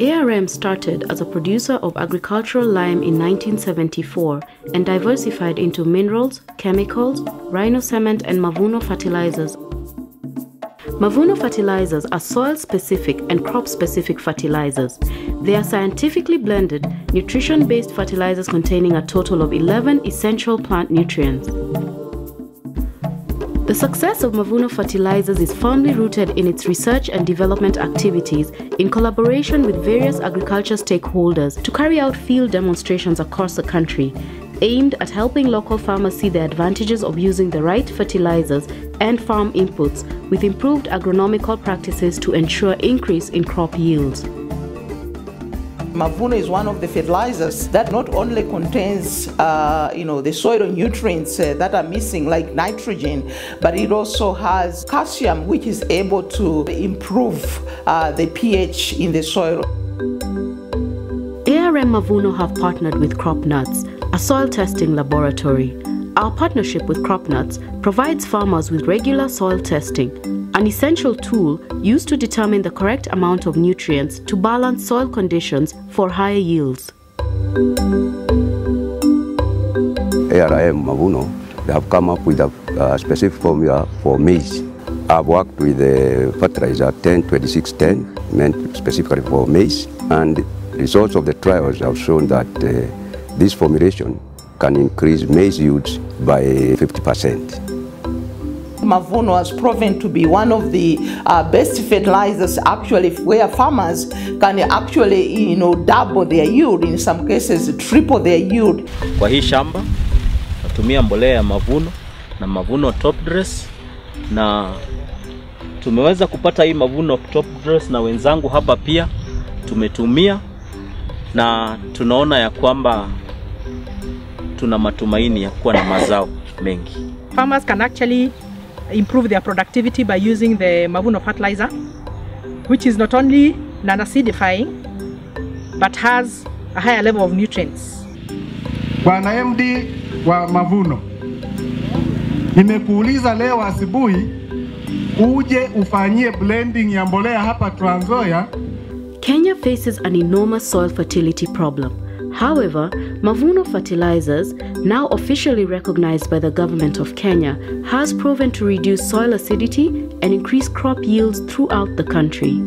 ARM started as a producer of agricultural lime in 1974 and diversified into minerals, chemicals, rhino cement, and Mavuno fertilizers. Mavuno fertilizers are soil specific and crop specific fertilizers. They are scientifically blended, nutrition based fertilizers containing a total of 11 essential plant nutrients. The success of Mavuno Fertilizers is firmly rooted in its research and development activities in collaboration with various agriculture stakeholders to carry out field demonstrations across the country aimed at helping local farmers see the advantages of using the right fertilizers and farm inputs with improved agronomical practices to ensure increase in crop yields. Mavuno is one of the fertilizers that not only contains, uh, you know, the soil nutrients uh, that are missing, like nitrogen, but it also has calcium, which is able to improve uh, the pH in the soil. ARM Mavuno have partnered with Crop Nuts, a soil testing laboratory. Our partnership with Crop Nuts provides farmers with regular soil testing an essential tool used to determine the correct amount of nutrients to balance soil conditions for higher yields. ARM Mavuno, they have come up with a uh, specific formula for maize. I've worked with the fertilizer 102610, meant specifically for maize, and results of the trials have shown that uh, this formulation can increase maize yields by 50%. Mavuno has proven to be one of the uh, best fertilizers actually where farmers can actually you know double their yield in some cases triple their yield. Kwa hii shamba natumia mbolea ya Mavuno na Mavuno Top Dress na tumeweza kupata hii Mavuno Top Dress na wenzangu hapa pia tumetumia na tunaona ya kwamba tuna matumaini ya kuwa na mazao mengi. Farmers can actually improve their productivity by using the Mavuno fertilizer, which is not only nanacidifying but has a higher level of nutrients. Bwana MD wa Mavuno, nimekuuliza leo asubuhi uje ufanyie blending ya mbolea hapa Trans Nzoia. Kenya faces an enormous soil fertility problem. However, Mavuno Fertilizers, now officially recognized by the government of Kenya, has proven to reduce soil acidity and increase crop yields throughout the country.